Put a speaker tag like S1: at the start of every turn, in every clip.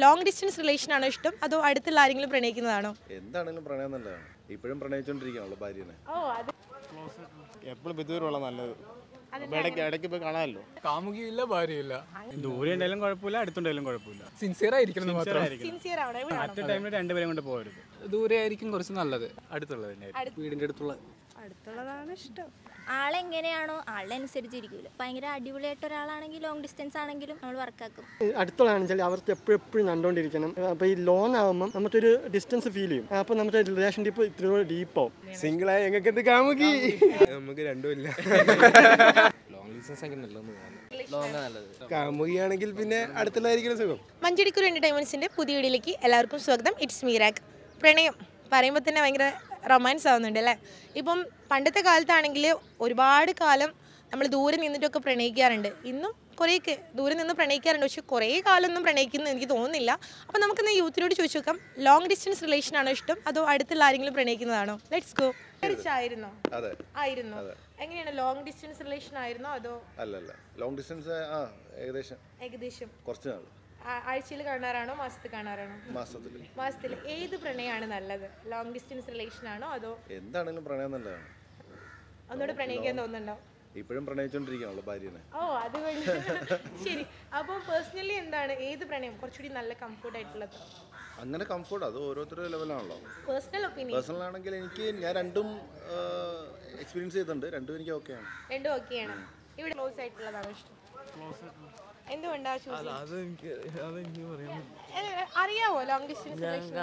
S1: Long distance relation ആണോ ഇഷ്ടം? അതോ അടുത്തുള്ള ആരെങ്കിലും പ്രണയിക്കുന്നതാണോ?
S2: എന്താണെങ്കിലും പ്രണയം നല്ലതാണ്. ഇപ്പോഴും പ്രണയിച്ചോണ്ടിരിക്കുകയാണല്ലോ ഭാര്യനെ.
S1: ഓ അത്
S3: എപ്പോഴും വിദൂരമുള്ള നല്ലത്. ഇടയ്ക്ക് ഇടയ്ക്ക് പോയി കാണാമല്ലോ.
S4: കാമുകിയില്ല ഭാര്യയില്ല.
S5: ദൂരെ ഉണ്ടായാലും കുഴപ്പമില്ല അടുത്തുണ്ടായാലും കുഴപ്പമില്ല.
S4: സിൻസിയർ ആയിരിക്കണം.
S5: ടൈമിൽ രണ്ടുപേരും കൊണ്ട് പോകരുത്.
S4: ദൂരെ ആയിരിക്കും കുറച്ച് നല്ലത്.
S5: അടുത്തുള്ളത്
S4: വീടിന്റെ അടുത്തുള്ള
S1: അടുത്തുള്ളതാണ് ഇഷ്ടം.
S6: ആളെങ്ങനെയാണോ ആളുടെ അനുസരിച്ചിരിക്കുമല്ലോ ഭയങ്കര അടിപൊളിയായിട്ട് ഒരാളാണെങ്കിൽ ലോങ് ഡിസ്റ്റൻസ് ആണെങ്കിലും നമ്മൾ വർക്കാക്കും
S7: അടുത്തുള്ളതാണെങ്കിൽ അവർക്ക് എപ്പോഴും എപ്പോഴും കണ്ടോണ്ടിരിക്കണം. അപ്പോൾ ഈ ലോൺ ആകുമ്പോൾ നമുക്കൊരു ഡിസ്റ്റൻസ് ഫീൽ ചെയ്യും. അപ്പോൾ നമ്മുടെ റിലേഷൻഷിപ്പ് ഇത്ര ഡീപ്പ് ഡീപ്പാവും
S3: സിംഗിളായി ഞങ്ങൾക്ക് എന്ത് കാമുകി? നമുക്ക് രണ്ടുമില്ല
S4: ലോങ് ഡിസ്റ്റൻസ് നല്ലതെന്ന്
S3: കാമുകിയാണെങ്കിൽ പിന്നെ അടുത്തുള്ളതായിരിക്കും സുഖം?
S1: മഞ്ചടിക്കുരു എന്റർടൈൻമെന്റ്സിന്റെ പുതിയ വീഡിയോയിലേക്ക് എല്ലാവർക്കും സ്വാഗതം. ഇറ്റ്സ് മീരാഗ് പ്രണയം പറയുമ്പോൾ തന്നെ ഭയങ്കര റൊമാൻസ് ആവുന്നുണ്ട് അല്ലേ? ഇപ്പം പണ്ടത്തെ കാലത്താണെങ്കിൽ ഒരുപാട് കാലം നമ്മൾ ദൂരെ നിന്നിട്ടൊക്കെ പ്രണയിക്കാറുണ്ട്. ഇന്നും കുറേ ദൂരെ നിന്ന് പ്രണയിക്കാറുണ്ട്. പക്ഷെ കുറേ കാലമൊന്നും പ്രണയിക്കുന്നു എനിക്ക് തോന്നുന്നില്ല. അപ്പോൾ നമുക്കിന്ന് യൂത്തിനോട് ചോദിച്ചു നോക്കാം ലോങ് ഡിസ്റ്റൻസ് റിലേഷൻ ആണോ ഇഷ്ടം? അതോ അടുത്തുള്ള ആരെങ്കിലും പ്രണയിക്കുന്നതാണോ? ലെറ്റ്സ് ഗോ ആയിരുന്നോ? ആയിരുന്നു? എങ്ങനെയാണ് ലോങ് ഡിസ്റ്റൻസ് റിലേഷൻ ആയിരുന്നോ? അതോ
S2: അല്ലല്ല. ലോങ് ഡിസ്റ്റൻസ് ഏകദേശം.
S1: ഏകദേശം.
S2: കുറച്ച് നാൾ
S1: ആഴ്ചയിൽ കാണാറാണോ? മാസത്തിൽ കാണാറാണോ?
S2: മാസത്തിൽ.
S1: മാസത്തിൽ. ഏത് പ്രണയമാണ് നല്ലത്? ലോങ് ഡിസ്റ്റൻസ് റിലേഷൻ ആണോ അതോ
S2: എന്താണെങ്കിലും പ്രണയം നല്ലതാണ്.
S1: ഒന്നുകൂടെ പ്രണയിക്കാൻ തോന്നുന്നുണ്ടോ?
S2: ഇപ്പോഴും പ്രണയിച്ചോണ്ടിരിക്കുകയാണല്ലോ ഭാര്യനെ.
S1: ഓ അത് ശരി. അപ്പോൾ പേഴ്സണലി എന്താണ്? ഏത് പ്രണയം? കുറച്ചുകൂടി നല്ല കംഫർട്ട് ആയിട്ടുള്ളത്.
S2: അങ്ങനെ കംഫർട്ട് അത് ഓരോരുത്തരുടെ ലെവലാണല്ലോ
S1: പേഴ്സണൽ ഒപ്പീനിയൻ
S2: പേഴ്സണൽ ആണെങ്കിൽ എനിക്ക് ഞാൻ രണ്ടും എക്സ്പീരിയൻസ് ചെയ്തിട്ടുണ്ട്. രണ്ടും എനിക്ക് ഓക്കെയാണ്
S1: രണ്ടും ഓക്കെയാണ് ഇവിടെ ക്ലോസ് ആയിട്ടുള്ളതാണ് ഇഷ്ടം? എന്തുകൊണ്ടാ ചൂസ് അറിയാവോ ലോങ് ഡിസ്റ്റൻസ് റിലേഷൻ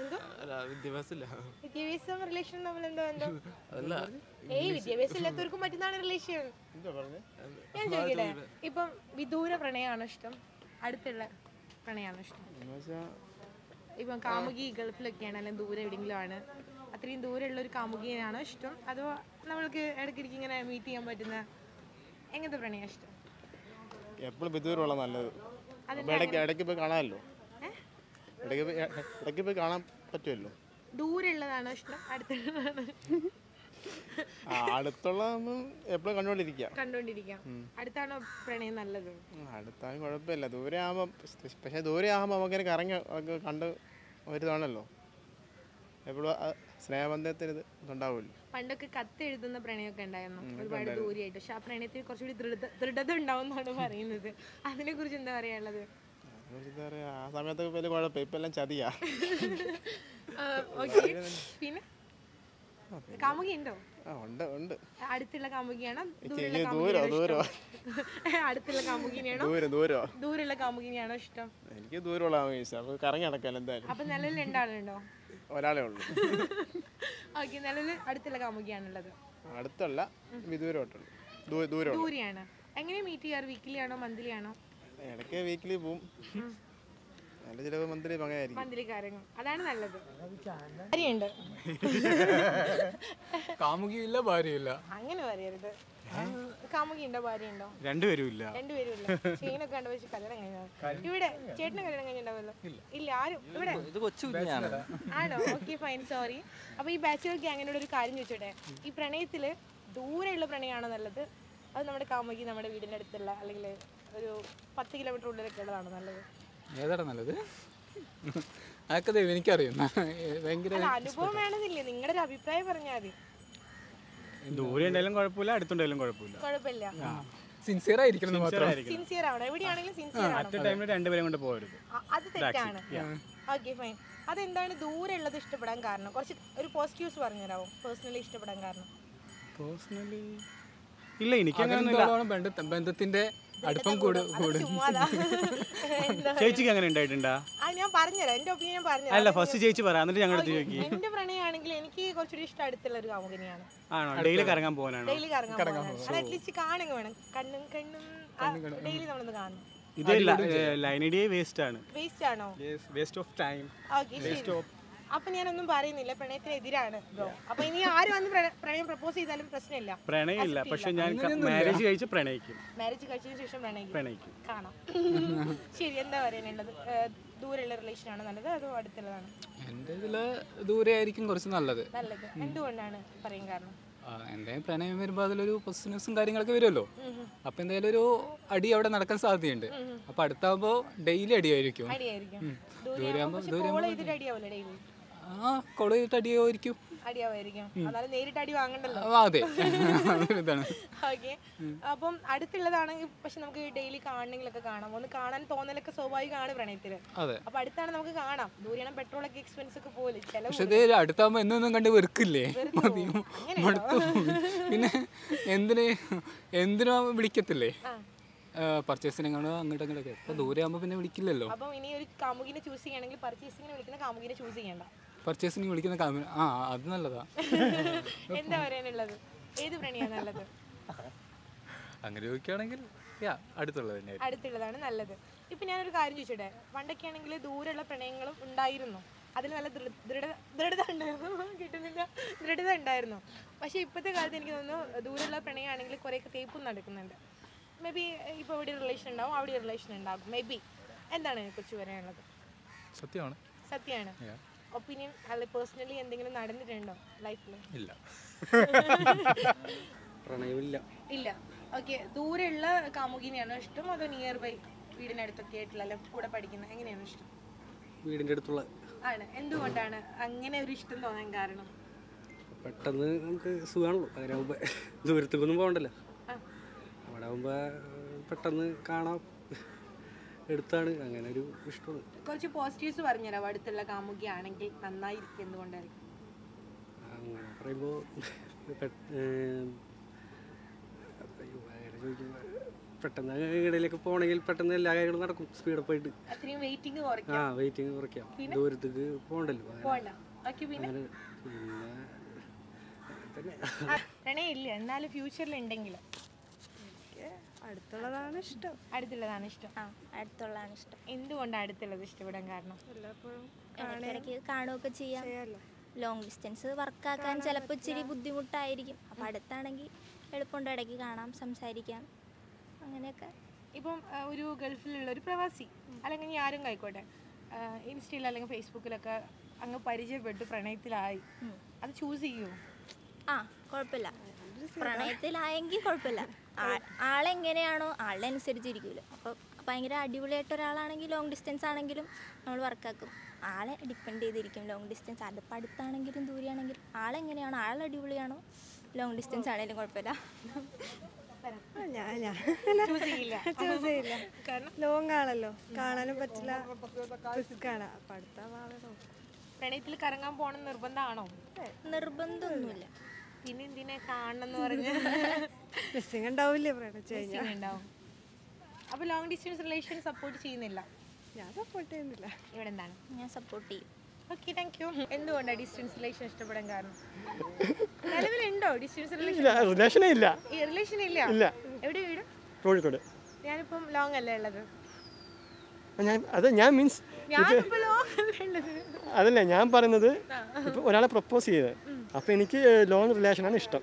S1: എന്തോ?
S8: അല്ല വിദ്യാഭ്യാസമില്ല.
S1: വിദ്യാഭ്യാസം റിലേഷൻ തമ്മിൽ എന്തോ? എന്തോ
S8: അതല്ല.
S1: ഏയ് വിദ്യാഭ്യാസം ഇല്ലാത്തവർക്കും പറ്റുന്നതാണ് റിലേഷൻ ഞാൻ ചോദിക്കട്ടെ? ഇപ്പം വിദൂര പ്രണയമാണോ ഇഷ്ടം? അടുത്തുള്ള പ്രണയമാണോ ഇഷ്ടം? ഇപ്പം കാമുകി ഗൾഫിലൊക്കെയാണ് അല്ലെങ്കിൽ ദൂരെ എവിടെങ്കിലും ആണ്. അത്രയും ദൂരെയുള്ള ഒരു കാമുകിയാണോ ഇഷ്ടം? അതോ നമ്മൾക്ക് ഇടയ്ക്കിടയ്ക്ക് ഇങ്ങനെ മീറ്റ് ചെയ്യാൻ പറ്റുന്ന എങ്ങനത്തെ പ്രണയം ഇഷ്ടം?
S3: എപ്പോഴും വിദൂരമുള്ള നല്ലത്. ഇടയ്ക്ക് ഇടയ്ക്ക് പോയി കാണാമല്ലോ? ഇടയ്ക്ക് പോയി ഇടയ്ക്ക് പോയി കാണാൻ പറ്റുമല്ലോ?
S1: ഇഷ്ടം? അടുത്തുള്ളതാണോ?
S3: ആ അടുത്തുള്ള എപ്പോഴും കണ്ടുകൊണ്ടിരിക്കുക.
S1: കണ്ടുകൊണ്ടിരിക്കാം. അടുത്താണോ പ്രണയം നല്ലത്?
S3: അടുത്താലും കുഴപ്പമില്ല. ദൂരെ ആകുമ്പോൾ പക്ഷേ ദൂരെ ആകുമ്പോൾ നമുക്കിങ്ങനെ കറങ്ങി കണ്ട് വരുതാണല്ലോ എപ്പോഴും സ്നേഹബന്ധത്തിന് ഉണ്ടാവില്ല
S1: പണ്ടൊക്കെ കത്ത് എഴുതുന്ന പ്രണയമൊക്കെ ഉണ്ടായിരുന്നു. ഒരുപാട് ദൂരെയായിട്ട്. പക്ഷെ ആ പ്രണയത്തിൽ കുറച്ചുകൂടി ദൃഢ ദൃഢത ഉണ്ടാവും എന്നാണ് പറയുന്നത്. അതിനെ കുറിച്ച് എന്താ പറയാനുള്ളത്?
S3: എന്താ പറയുക ആ സമയത്തൊക്കെ വലിയ കുഴപ്പം. ഇപ്പം എല്ലാം ചതിയാ.
S1: പിന്നെ? കാമുകി ഉണ്ടോ?
S3: ഉണ്ട്
S1: അടുത്തുള്ള കാമുകിയാണോ? അടുത്തുള്ള കാമുകിനെയാണോ?
S3: ദൂരം ദൂരം.
S1: ദൂരെയുള്ള കാമുകിനെയാണോ ഇഷ്ടം?
S3: എനിക്ക് ദൂരമുള്ള കറങ്ങി നടക്കാൻ എന്തായാലും.
S1: അപ്പൊ നിലവിൽ രണ്ടാളുണ്ടോ?
S3: ഒരാളേ ഉള്ളൂ.
S1: ഓക്കെ നിലവിൽ അടുത്തുള്ള കാമുകിയാണുള്ളത്.
S3: അടുത്തല്ല വിദൂരമായിട്ടുള്ളൂ ദൂരം
S1: ദൂരെയാണ്. എങ്ങനെ മീറ്റ് ചെയ്യാറ്? വീക്കിലി ആണോ മന്ത്ലി ആണോ?
S3: ഇടയ്ക്ക് വീക്കിലി പോവും. നല്ല ചിലവ് മന്ത്ലി അങ്ങനെ ആയിരിക്കും
S1: മന്ത്ലി കാര്യങ്ങൾ. അതാണ് നല്ലത്. ഭാര്യയുണ്ട്.
S4: കാമുകിയില്ല ഭാര്യയില്ല.
S1: അങ്ങനെ പറയരുത്. കാമുകി ഉണ്ടോ ഭാര്യ ഉണ്ടോ
S5: രണ്ടുപേരും ഇല്ല
S1: രണ്ടുപേരും ഇല്ല ചെയിനൊക്കെ കണ്ടു വെച്ച് കല്യാണം കഴിഞ്ഞോ ഇവിടെ ചേട്ടന് കല്യാണം കഴിഞ്ഞിട്ടുണ്ടാവല്ലോ ഇല്ല. ആരും ഇവിടെ.
S8: ഇത് കൊച്ചു കുഞ്ഞാണ്.
S1: ആണോ? ഓക്കെ ഫൈൻ സോറി അപ്പൊ ഈ ബാച്ചുലർ ഗ്യാങ്ങിനോട് ഒരു കാര്യം ചോദിച്ചോട്ടെ? ഈ പ്രണയത്തിൽ ദൂരെയുള്ള പ്രണയമാണോ നല്ലത്? അത് നമ്മുടെ കാമുകി നമ്മുടെ വീടിന്റെ അടുത്തുള്ള അല്ലെങ്കിൽ ഒരു പത്ത് കിലോമീറ്റർ ഉള്ളിലൊക്കെ ഉള്ളതാണോ നല്ലത്?
S4: ഏതാണ് നല്ലത്? അതൊക്കെ ദൈവം എനിക്കറിയുന്ന. ഭയങ്കര
S1: അനുഭവം വേണമെന്നില്ലേ? നിങ്ങളുടെ ഒരു അഭിപ്രായം പറഞ്ഞാൽ മതി.
S5: ദൂരെ ഉണ്ടായാലും കുഴപ്പമില്ല അടുത്തുണ്ടായാലും കുഴപ്പമില്ല.
S1: കുഴപ്പമില്ല.
S4: സിൻസിയർ ആയിരിക്കണം മാത്രം.
S1: സിൻസിയർ ആവണം എവിടെയാണെങ്കിലും സിൻസിയർ
S5: അറ്റ് ടൈമിൽ രണ്ടുപേരും കൊണ്ട് പോകരുത്.
S1: അത് തെറ്റാണ്. ഓക്കെ ഫൈൻ അതെന്താണ് ദൂരെ ഉള്ളത് ഇഷ്ടപ്പെടാൻ കാരണം? കുറച്ച് ഒരു പോസിറ്റീവ്സ് പറഞ്ഞുതരാമോ പേഴ്സണലി ഇഷ്ടപ്പെടാൻ കാരണം.
S5: പേഴ്സണലി ഇല്ല എനിക്ക്
S4: അങ്ങനെ ബന്ധത്തിന്റെ അടുപ്പം
S5: ചേച്ചിക്ക് അങ്ങനെ ഉണ്ടായിട്ടുണ്ടാ?
S1: ആ ഞാൻ പറഞ്ഞുതരാം. എന്റെ ഒപ്പീനിയൻ പറഞ്ഞു
S5: അല്ല ഫസ്റ്റ് ചേച്ചി പറയാം എന്നിട്ട് ഞങ്ങളുടെ അടുത്ത് ചോദിക്കി
S1: എന്റെ പ്രണയമാണെങ്കിൽ എനിക്ക് കുറച്ചുകൂടി ഇഷ്ടം അടുത്തുള്ള ഒരു കാമുകനെയാണ്.
S5: ആണോ? ഡെയിലി കറങ്ങാൻ പോകാനാണോ?
S1: ഡെയിലി കറങ്ങാൻ പോകാനാണ്. അത് അറ്റ്ലീസ്റ്റ് കാണുക വേണം. കണ്ണും കണ്ണും ഡെയിലി നമ്മളൊന്ന് കാണണം.
S5: ഇത് ലൈൻ വേസ്റ്റ് ആണ്.
S1: വേസ്റ്റ് ആണോ?
S5: വേസ്റ്റ് ഓഫ് ടൈം
S1: വേസ്റ്റ് ശരി. അപ്പൊ ഞാനൊന്നും പറയുന്നില്ല. പ്രണയത്തിനെതിരാണ് ബ്രോ. അപ്പൊ ഇനി ആര് വന്ന് പ്രണയം പ്രപ്പോസ് ചെയ്താലും പ്രശ്നമില്ല.
S5: പ്രണയമില്ല. പക്ഷെ ഞാൻ മാരേജ് കഴിച്ച് പ്രണയിക്കും.
S1: മാരേജ് കഴിച്ചതിന് ശേഷം പ്രണയിക്കും. കാണാം. ശരി എന്താ പറയാനുള്ളത് ദൂരെയുള്ള റിലേഷൻ ആണ് നല്ലത് അതോ അടുത്തുള്ളതാണ്?
S4: എന്റെ ഇതിൽ ദൂരെ ആയിരിക്കും കുറച്ച് നല്ലത്.
S1: നല്ലത്. എന്തുകൊണ്ടാണ് പറയും കാരണം?
S4: എന്തായാലും പ്രണയം വരുമ്പോൾ അതിലൊരു പൊസിഷൻസും കാര്യങ്ങളൊക്കെ വരുമല്ലോ. അപ്പൊ എന്തായാലും ഒരു അടി അവിടെ നടക്കാൻ സാധ്യതയുണ്ട്. അപ്പൊ അടുത്താകുമ്പോൾ ഡെയിലി അടിയായിരിക്കും.
S1: ദൂരെയാകുമ്പോൾ പക്ഷെ
S4: ആ കോൾ ചെയ്തിട്ട് അടിയായിരിക്കും.
S1: അടിയാവായിരിക്കും. എന്നാലും നേരിട്ട് അടി വാങ്ങണ്ടല്ലോ.
S4: അതെ.
S1: ഓക്കെ. അപ്പം അടുത്തുള്ളതാണെങ്കിൽ പക്ഷെ നമുക്ക് ഡെയിലി കാണണമെങ്കിലൊക്കെ കാണാം. ഒന്ന് കാണാൻ തോന്നലൊക്കെ സ്വാഭാവികമാണ് പ്രണയത്തിൽ.
S4: അതെ.
S1: അപ്പൊ അടുത്താണ് നമുക്ക് കാണാം. ദൂരെയാണ് പെട്രോൾ ഒക്കെ എക്സ്പെൻസ് ഒക്കെ പോലെ.
S4: പക്ഷെ എന്നൊന്നും കണ്ട് വെറുക്കില്ലേ? പിന്നെ എന്തിന് എന്തിനാ വിളിക്കത്തില്ലേ? പർച്ചേസിനെങ്ങാണോ അങ്ങോട്ടും അങ്ങോട്ടൊക്കെ ദൂരെ ആകുമ്പോ പിന്നെ വിളിക്കില്ലല്ലോ.
S1: അപ്പൊ ഇനി ഒരു കാമുകിനെ ചൂസ് ചെയ്യണമെങ്കിൽ പർച്ചേസിങ്ങിനെ വിളിക്കുന്ന കാമുകിനെ ചൂസ് ചെയ്യണ്ട.
S4: പർച്ചേസിന് വിളിക്കുന്ന കാമ ആ അത് നല്ലതാ.
S1: എന്താ പറയാനുള്ളത്? ഏത് പ്രണിയാ നല്ലത്?
S8: അങ്ങനെ ചോദിക്കുകയാണെങ്കിൽ യാ അടുത്തുള്ളത് തന്നെ
S1: അടുത്തുള്ളതാണ് നല്ലത്. ഇപ്പൊ ഞാനൊരു കാര്യം ചോദിച്ചോട്ടെ? പണ്ടൊക്കെ ആണെങ്കിൽ ദൂരെയുള്ള പ്രണയങ്ങളും ഉണ്ടായിരുന്നു. അതിൽ നല്ല ദൃഢ ദൃഢത ഉണ്ടായിരുന്നു. കിട്ടുന്നില്ല. ദൃഢത ഉണ്ടായിരുന്നു. പക്ഷേ ഇപ്പോഴത്തെ കാലത്ത് എനിക്ക് തോന്നുന്നു ദൂരെയുള്ള പ്രണയമാണെങ്കിൽ കുറേയൊക്കെ തേപ്പും നടക്കുന്നുണ്ട്. മേ ബി ഇപ്പോൾ ഇവിടെ റിലേഷൻ ഉണ്ടാവും അവിടെ റിലേഷൻ ഉണ്ടാകും. മേ ബി എന്താണ് കുറിച്ച് പറയാനുള്ളത്?
S8: സത്യമാണ്.
S1: സത്യമാണ്. ഒപ്പീനിയൻ അല്ലെ പേഴ്സണലി എന്തെങ്കിലും നടന്നിട്ടുണ്ടോ ലൈഫിൽ
S8: ഇല്ല.
S7: പ്രണയമില്ല.
S1: ഇല്ല. ഓക്കെ. ദൂരെയുള്ള കാമുകിനെയാണോ ഇഷ്ടം അതോ നിയർ ബൈ വീടിനടുത്തൊക്കെ ആയിട്ടുള്ള അല്ലെ കൂടെ പഠിക്കുന്ന? എങ്ങനെയാണ് ഇഷ്ടം?
S7: വീടിന്റെ അടുത്തുള്ള.
S1: ആണ്. എന്തുകൊണ്ടാണ് അങ്ങനെ ഒരു ഇഷ്ടം തോന്നാൻ കാരണം?
S7: പെട്ടെന്ന് നമുക്ക് സുഖമാണല്ലോ അങ്ങനെ ആകുമ്പോൾ ദൂരത്തേക്കൊന്നും പോകണ്ടല്ലോ.
S1: ആ.
S7: അവിടെ ആകുമ്പോൾ പെട്ടെന്ന് കാണാം. എടുത്താണ്. അങ്ങനെ ഒരു ഇഷ്ടമാണ്.
S1: കുറച്ച് പോസിറ്റീവ്സ് പറഞ്ഞുതരാം അടുത്തുള്ള കാമുകി ആണെങ്കിൽ നന്നായിരിക്കും എന്തുകൊണ്ടായിരിക്കും
S7: അങ്ങനെ പറയുമ്പോൾ പെട്ടെന്ന് ഇടയിലേക്ക് പോകണമെങ്കിൽ പെട്ടെന്ന് എല്ലാ കാര്യങ്ങളും നടക്കും. സ്പീഡപ്പ് ആയിട്ട്.
S1: അത്രയും വെയിറ്റിംഗ്
S7: ആ വെയിറ്റിംഗ് കുറയ്ക്കാം. ദൂരത്തേക്ക് പോകണ്ടല്ലോ. അങ്ങനെ
S1: പിന്നെ? ഇല്ല എന്നാലും ഫ്യൂച്ചറിൽ ഉണ്ടെങ്കിൽ
S9: അടുത്തുള്ളതാണ് ഇഷ്ടം.
S1: അടുത്തുള്ളതാണ് ഇഷ്ടം.
S6: ആ അടുത്തുള്ളതാണ് ഇഷ്ടം.
S1: എന്തുകൊണ്ടാണ് അടുത്തുള്ളത് ഇഷ്ടപ്പെടാൻ കാരണം?
S9: എല്ലായ്പ്പോഴും
S6: ഇടയ്ക്കിടയ്ക്ക് കാണുകയൊക്കെ ചെയ്യാം. ലോങ് ഡിസ്റ്റൻസ് വർക്കാക്കാൻ ചിലപ്പോൾ ഇച്ചിരി ബുദ്ധിമുട്ടായിരിക്കും. അപ്പോൾ അടുത്താണെങ്കിൽ എളുപ്പമുണ്ട് ഇടയ്ക്ക് കാണാം സംസാരിക്കാം. അങ്ങനെയൊക്കെ.
S1: ഇപ്പം ഒരു ഗൾഫിലുള്ള ഒരു പ്രവാസി അല്ലെങ്കിൽ ഇനി ആരും ആയിക്കോട്ടെ ഇൻസ്റ്റയിൽ അല്ലെങ്കിൽ ഫേസ്ബുക്കിലൊക്കെ അങ്ങ് പരിചയപ്പെട്ടു പ്രണയത്തിലായി. അത് ചൂസ് ചെയ്യുമോ
S6: ആ കുഴപ്പമില്ല. പ്രണയത്തിലായെങ്കിൽ കുഴപ്പമില്ല. ആളെങ്ങനെയാണോ ആളുടെ അനുസരിച്ചിരിക്കുമല്ലോ അപ്പോൾ ഭയങ്കര അടിപൊളിയായിട്ട് ഒരാളാണെങ്കിൽ ലോങ് ഡിസ്റ്റൻസ് ആണെങ്കിലും നമ്മൾ വർക്കാക്കും ആളെ ഡിപ്പെൻഡ് ചെയ്തിരിക്കും ലോങ് ഡിസ്റ്റൻസ് അതിപ്പോൾ അടുത്താണെങ്കിലും ദൂരെയാണെങ്കിലും ആളെങ്ങനെയാണോ ആൾ അടിപൊളിയാണോ ലോങ് ഡിസ്റ്റൻസ് ആണെങ്കിലും കുഴപ്പമില്ല.
S9: ലോങ് ആണല്ലോ. കാണാനും പറ്റില്ല.
S1: പ്രണയത്തിൽ കറങ്ങാൻ പോകണം നിർബന്ധമാണോ?
S6: നിർബന്ധമൊന്നുമില്ല.
S1: പിന്നെ എന്തിനാ കാണണം എന്ന് പറഞ്ഞ്.
S9: മിസ്സിങ് ഉണ്ടാവില്ലേ പ്രണയിച്ച് കഴിഞ്ഞാൽ
S1: ഉണ്ടാവും. അപ്പോൾ ലോങ് ഡിസ്റ്റൻസ് റിലേഷൻ സപ്പോർട്ട് ചെയ്യുന്നില്ല.
S9: ഞാൻ സപ്പോർട്ട് ചെയ്യുന്നില്ല.
S1: ഇവിടെ എന്താണ്
S6: ഞാൻ സപ്പോർട്ട് ചെയ്യും.
S1: ഓക്കെ താങ്ക് യു എന്തുകൊണ്ടാണ് ഡിസ്റ്റൻസ് റിലേഷൻ ഇഷ്ടപ്പെടാൻ കാരണം? നിലവിലുണ്ടോ ഡിസ്റ്റൻസ് റിലേഷൻ
S7: ഇല്ല റിലേഷനേ ഇല്ല.
S1: ഈ റിലേഷൻ ഇല്ല?
S7: ഇല്ല.
S1: എവിടെ വീട്?
S7: കോഴിക്കോട്.
S1: ഞാനിപ്പം ലോങ് അല്ലേ ഉള്ളത്.
S7: ഞാൻ അത് ഞാൻ മീൻസ് അതല്ല ഞാൻ പറയുന്നത് ഇപ്പൊ ഒരാളെ പ്രപ്പോസ് ചെയ്ത്. അപ്പൊ എനിക്ക് ലോങ് ആണ് ഇഷ്ടം.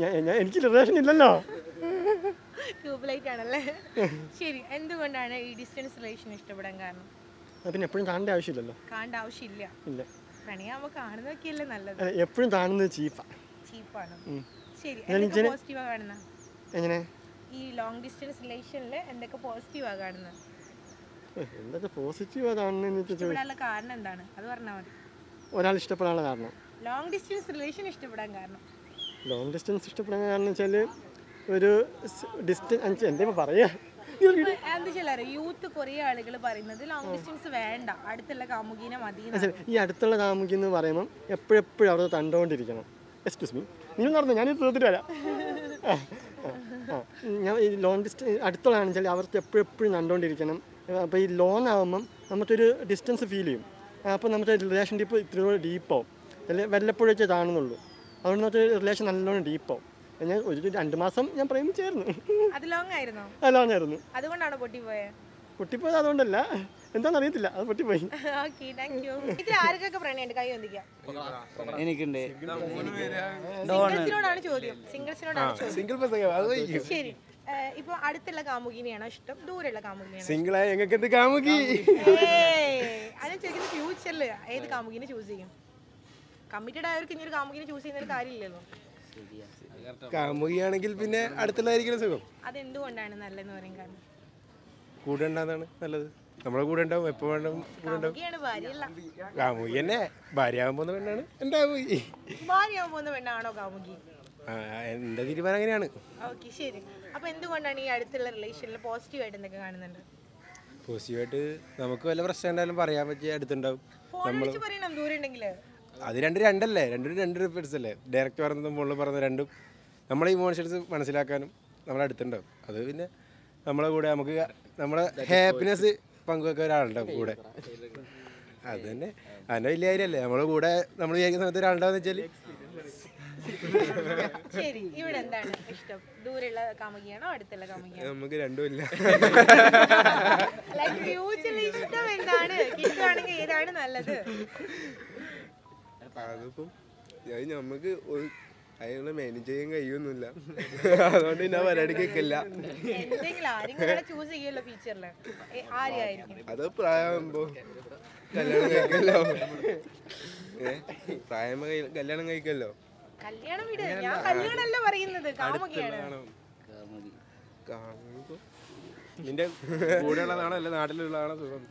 S1: ഞാൻ
S7: എനിക്ക് റിലേഷൻ ഇല്ലല്ലോ.
S1: ശരി എന്തുകൊണ്ടാണ് ഈ ഡിസ്റ്റൻസ് റിലേഷൻ ഇഷ്ടപ്പെടാൻ കാരണം?
S7: പിന്നെ എപ്പോഴും കാണേണ്ട ആവശ്യമില്ലല്ലോ.
S1: കാണേണ്ട ആവശ്യമില്ല.
S7: ഇല്ല.
S1: പ്രണയാകുമ്പോ കാണുന്നതൊക്കെയല്ലേ നല്ലത്.
S7: എപ്പോഴും കാണുന്നത് ചീപ്പാ.
S1: ചീപ്പാണ്. ശരി പോസിറ്റീവാ കാണുന്ന?
S7: എങ്ങനെ?
S1: ഈ ലോങ് ഡിസ്റ്റൻസ് റിലേഷനിൽ എന്തൊക്കെ പോസിറ്റീവാ കാണുന്നത്
S7: എന്തൊക്കെ പോസിറ്റീവ് കാണുന്നതെന്ന് വെച്ചാൽ
S1: ഇഷ്ടപ്പെടാനുള്ള കാരണം എന്താണ്? അത് പറഞ്ഞാൽ മതി.
S7: ഒരാൾ ഇഷ്ടപ്പെടാനുള്ള കാരണം.
S1: ലോങ് ഡിസ്റ്റൻസ് റിലേഷൻ ഇഷ്ടപ്പെടാൻ കാരണം.
S7: ലോങ് ഡിസ്റ്റൻസ് ഇഷ്ടപ്പെടാൻ കാരണം വെച്ചാൽ ഒരു ഡിസ്റ്റൻസ് എന്താ പറയാ
S1: യൂത്ത് കുറേ ആളുകൾ പറയുന്നത് ലോങ് ഡിസ്റ്റൻസ് വേണ്ട. അടുത്തുള്ള കാമുകീനെ മതി.
S7: ഈ അടുത്തുള്ള കാമുകി എന്ന് പറയുമ്പോൾ എപ്പോഴെപ്പോഴും അവിടെ തണ്ടുകൊണ്ടിരിക്കണം എക്സ്ക്യൂസ് മീ നീ നടന്നു? ഞാൻ തീർത്തിട്ട് വരാം. ഞാൻ ഈ ലോങ് ഡിസ്റ്റൻസ് അടുത്തുള്ളതാണെന്ന് വെച്ചാൽ അവർക്ക് എപ്പോഴും എപ്പോഴും കണ്ടുകൊണ്ടിരിക്കണം അപ്പോൾ ഈ ലോങ് ആകുമ്പം നമുക്കൊരു ഡിസ്റ്റൻസ് ഫീൽ ചെയ്യും. അപ്പോൾ നമുക്ക് റിലേഷൻ ഡീപ്പ് ഇത്ര ഡീപ്പാവും അല്ലെ വല്ലപ്പോഴൊക്കെ കാണുന്നുള്ളൂ. അതുകൊണ്ട് നമുക്ക് റിലേഷൻ നല്ലോണം ഡീപ്പാവും ഞാൻ ഒരു രണ്ട് മാസം ഞാൻ പ്രേമിച്ചായിരുന്നു.
S1: അത് ലോങ് ആയിരുന്നു? അതുകൊണ്ടാണോ പൊട്ടിപ്പോയത്
S7: പൊട്ടിപ്പോയത് അതുകൊണ്ടല്ല. എന്താണെന്ന് അറിയത്തില്ല അത് പൊട്ടിപ്പോയി.
S1: ഇതിൽ ആർക്കൊക്കെ കൈ
S8: എനിക്കുണ്ട്.
S1: സിംഗിൾസിനോടാണ് ചോദ്യം. സിംഗിൾസിനോടാണ് ചോദ്യം.
S2: സിംഗിൾ
S1: ശരി. ഇപ്പൊ അടുത്തുള്ള കാമുകിനെയാണോ ഇഷ്ടം? ദൂരെയുള്ള കാമുകിനെയാണോ
S2: സിംഗിളായ ഞങ്ങൾക്ക് എന്ത് കാമുകി?
S1: അത് ചോദിക്കുന്നത് ഫ്യൂച്ചറിൽ ഏത് കാമുകിനെ ചൂസ് ചെയ്യും? കമ്മിറ്റഡ് ആയവർക്ക് ഇനി ഒരു കാമുകിനെ ചൂസ് ചെയ്യുന്ന ഒരു കാര്യമില്ലല്ലോ.
S10: കാമുകിയാണെങ്കിൽ പിന്നെ അടുത്തുള്ളതായിരിക്കും സുഖം?
S1: അതെന്തുകൊണ്ടാണ് നല്ലതെന്ന് പറയാൻ കാരണം?
S10: കൂടെ ഉണ്ടാകുന്നതാണ് നല്ലത്. നമ്മളെ കൂടെ ഉണ്ടാവും എപ്പോ വേണം കൂടെ ഉണ്ടാവും? കാമുകി തന്നെ ഭാര്യയാകാൻ പോകുന്ന പെണ്ണാണ്. എന്റെ കാമുകി
S1: ഭാര്യയാവാൻ പോകുന്ന പെണ്ണാണോ കാമുകി
S10: ആ, എന്റെ തീരുമാനം അങ്ങനെയാണ്.
S1: ഓക്കെ ശരി. അപ്പൊ എന്തുകൊണ്ടാണ് ഈ അടുത്തുള്ള റിലേഷനിൽ പോസിറ്റീവായിട്ട് എന്തൊക്കെ കാണുന്നുണ്ട്?
S10: പോസിറ്റീവായിട്ട് നമുക്ക് വല്ല പ്രശ്നം ഉണ്ടായാലും പറയാൻ പറ്റിയ അടുത്തുണ്ടാവും.
S1: ഫോൺ വിളിച്ച് പറയണം ദൂരെ ഉണ്ടെങ്കിൽ
S10: അത് രണ്ട് രണ്ടല്ലേ? രണ്ടും രണ്ട് റിപ്പേഴ്സ് അല്ലേ? ഡയറക്റ്റ് പറഞ്ഞതും മുകളിൽ പറഞ്ഞ രണ്ടും. നമ്മളെ ഇമോഷൻസ് മനസ്സിലാക്കാനും നമ്മളെ അടുത്തുണ്ടാവും. അത് പിന്നെ നമ്മളെ കൂടെ നമുക്ക് നമ്മളെ ഹാപ്പിനെസ് പങ്കുവെക്കാൻ ഒരാളുണ്ടാവും കൂടെ. അത് തന്നെ. അതിന്റെ വലിയ കാര്യമല്ലേ? നമ്മളെ കൂടെ നമ്മൾ വിചാരിക്കുന്ന സമയത്ത് ഒരാളുണ്ടാവുന്ന വെച്ചാൽ
S1: ശരി ഇവിടെ എന്താണ് ഇഷ്ടം? ദൂരെയുള്ള കാമുകിയാണോ അടുത്തുള്ള കാമുകിയാണോ?
S10: നമുക്ക് രണ്ടുമില്ല
S1: ഫ്യൂച്ചറിൽ ഇഷ്ടം എന്താണ്? കിട്ടുവാണെങ്കിൽ ഏതാണ് നല്ലത്?
S10: അതിപ്പം അത് നമുക്ക് അതിനുള്ള മാനേജ് ചെയ്യാൻ കഴിയൊന്നുമില്ല. അതുകൊണ്ട് ഞാൻ പരിപാടിക്ക്
S1: ആരെയായിരിക്കും
S10: അത് പ്രായമാകുമ്പോ കല്യാണം കഴിക്കല്ലോ. ഏ? പ്രായം കല്യാണം കഴിക്കല്ലോ.
S1: കല്യാണം വിട്. ഞാൻ കല്യാണമല്ല പറയുന്നത്. കാമുകിയാണ്.
S10: കാണുമ്പോ നിന്റെ കൂടെ ഉള്ളതാണോ അല്ല നാട്ടിലുള്ളതാണോ സുഖം?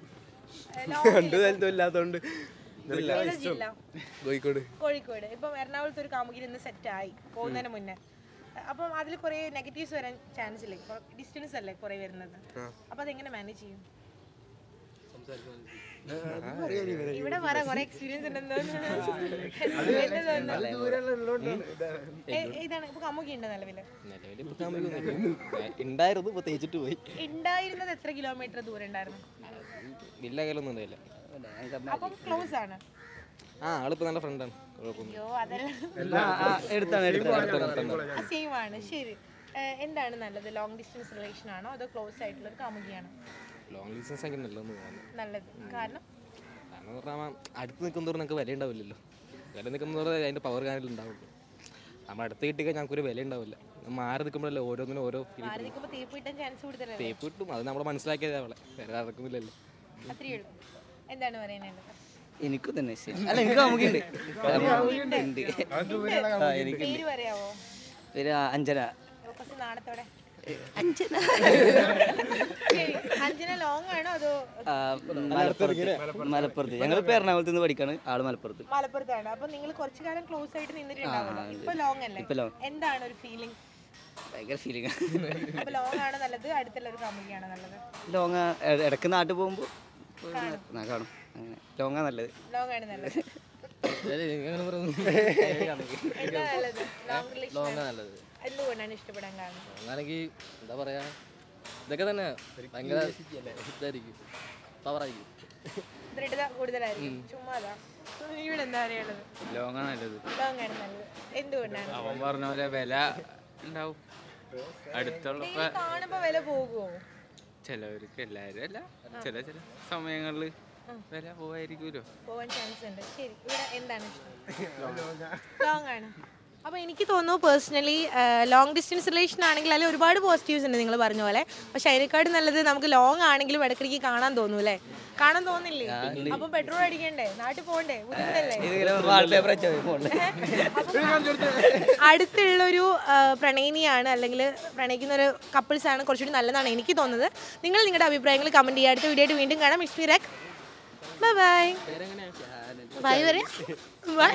S10: രണ്ടു സ്ഥലത്തും ഇല്ലാത്തോണ്ട്
S1: ജില്ല?
S10: കോഴിക്കോട്.
S1: കോഴിക്കോട്. ഇപ്പം എറണാകുളത്ത് ഒരു കാമുകിൽ ഇന്ന് സെറ്റ് ആയി. പോകുന്നതിന് മുന്നേ. അപ്പം അതിൽ കുറെ നെഗറ്റീവ്സ് വരാൻ ചാൻസ് ഇല്ലേ? ഡിസ്റ്റൻസ് അല്ലേ കുറെ വരുന്നത്? അപ്പം അതെങ്ങനെ മാനേജ് ചെയ്യും? ഇവിടെ പറ കുറേ എക്സ്പീരിയൻസ് ഏതാണ് ഇപ്പൊ കാമുകി ഉണ്ടോ നിലവിൽ
S11: ഉണ്ടായിരുന്നു ഇപ്പൊ തേച്ചിട്ട് പോയി.
S1: ഉണ്ടായിരുന്നത് എത്ര കിലോമീറ്റർ ദൂരം ഉണ്ടായിരുന്നു?
S11: ഇല്ല കയ്യിലൊന്നും ഉണ്ടായില്ല.
S1: അപ്പം ക്ലോസ് ആണ്.
S11: ആ ആളിപ്പോ നല്ല ഫ്രണ്ടാണ് കുഴപ്പമൊന്നും
S1: അയ്യോ അതെല്ലാം
S11: എടുത്താണ് എടുത്താണ്
S1: സെയിം ആണ്. ശരി. എന്താണ് നല്ലത്? ലോങ് ഡിസ്റ്റൻസ് റിലേഷൻ ആണോ? അതോ ക്ലോസ് ആയിട്ടുള്ള ഒരു കാമുകിയാണോ
S11: ലോങ് ഡിസ്റ്റൻസ് നല്ലതെന്ന് തോന്നുന്നു.
S1: നല്ലത്. കാരണം?
S11: കാരണം പറഞ്ഞാൽ അടുത്ത് നിൽക്കുന്നതോറും നമുക്ക് വില ഉണ്ടാവില്ലല്ലോ. വില നിൽക്കുന്നതോറും അതിന്റെ പവർ കാനൽ ഉണ്ടാവുള്ളൂ. നമ്മൾ അടുത്ത് കിട്ടിയാൽ ഞങ്ങൾക്കൊരു വില ഉണ്ടാവില്ല. മാറി നിൽക്കുമ്പോഴല്ലേ ഓരോന്നിനും ഓരോ
S1: തേപ്പ്
S11: കിട്ടും. അത് നമ്മൾ മനസ്സിലാക്കിയത് അവളെ. വേറെ നടക്കുന്നില്ലല്ലോ
S1: അത്രയേ ഉള്ളൂ. എന്താണ് പറയുന്നത്?
S12: എനിക്കും തന്നെ ശരി. അല്ല എനിക്ക് എനിക്കുണ്ട്.
S1: പേര്
S12: അഞ്ജന.
S1: കുറച്ച് നാണത്തോടെ.
S12: അഞ്ജന.
S1: ശരി. അഞ്ജന ലോങ് ആണോ അതോ
S12: ആ, മലപ്പുറത്ത്. ഞങ്ങൾ ഇപ്പൊ എറണാകുളത്ത് നിന്ന് പഠിക്കാണ്. ആൾ മലപ്പുറത്ത്.
S1: മലപ്പുറത്താണ്. അപ്പൊ നിങ്ങൾ കുറച്ചു കാലം ക്ലോസ് ആയിട്ട് നിന്നിട്ടുണ്ടാവുമല്ലോ.
S12: ആ,
S1: ഇപ്പൊ ലോങ് അല്ലേ. എന്താണ് ഒരു ഫീലിംഗ്
S12: ഭയങ്കര ഫീലിംഗ്
S1: ലോങ് ആണ് നല്ലത്? അടുത്തുള്ള ഒരു കാമുകിയാണ് നല്ലത്?
S12: ലോങ് ഇടയ്ക്ക് നാട്ടിൽ പോകുമ്പോൾ കാണും. അങ്ങനെ. ലോങ്ങാ നല്ലത്.
S1: നല്ലത്. എന്തുകൊണ്ടാണ് ഇഷ്ടപ്പെടാൻ കാരണം?
S11: എന്താ പറയാ? ഇതൊക്കെ തന്നെ. ഭയങ്കര ഇതായിരിക്കും. പവറായിരിക്കും
S1: ദൃഢത കൂടുതലായിരിക്കും. ചുമ്മാതാ. ഇവിടെ എന്താ
S8: നല്ലത്.
S1: ലോങ് ആണ് നല്ലത് എന്തുകൊണ്ടാണ്
S8: അവൻ പറഞ്ഞ പോലെ വില ഉണ്ടാവും. അടുത്തുള്ള
S1: നിങ്ങൾ കാണുമ്പോ വില പോകുമോ
S8: ചിലവർക്ക് എല്ലാവരും അല്ല ചില ചില സമയങ്ങളിൽ വില പോവായിരിക്കുമല്ലോ.
S1: പോവാൻ ചാൻസ് ഉണ്ട്. ശരി ഇവിടെ എന്താണ്? ഇഷ്ടം ലോങ് ആണ്. അപ്പോൾ എനിക്ക് തോന്നുന്നു പേഴ്സണലി ലോങ് ഡിസ്റ്റൻസ് റിലേഷൻ ആണെങ്കിൽ അതിൽ ഒരുപാട് പോസിറ്റീവ്സ് ഉണ്ട് നിങ്ങൾ പറഞ്ഞ പോലെ. പക്ഷെ അതിനേക്കാട് നല്ലത് നമുക്ക് ലോങ് ആണെങ്കിലും ഇടക്കിടയ്ക്ക് കാണാൻ തോന്നും അല്ലേ കാണാൻ തോന്നില്ലേ? അപ്പൊ പെട്രോൾ അടിക്കണ്ടേ? നാട്ടിൽ പോകണ്ടേ? ബുദ്ധിമുട്ടല്ലേ?
S12: ഫോണിൽ
S1: അടുത്തുള്ളൊരു പ്രണയിനിയാണ് അല്ലെങ്കിൽ പ്രണയിക്കുന്ന ഒരു കപ്പിൾസ് ആണ് കുറച്ചുകൂടി നല്ലതാണ് എനിക്ക് തോന്നുന്നത്. നിങ്ങൾ നിങ്ങളുടെ അഭിപ്രായങ്ങൾ കമന്റ് ചെയ്യുക. അടുത്ത വീഡിയോ ആയിട്ട് വീണ്ടും കാണാം. ഇറ്റ്സ് മീ റെക് ബൈ ബൈ ബൈ ബൈ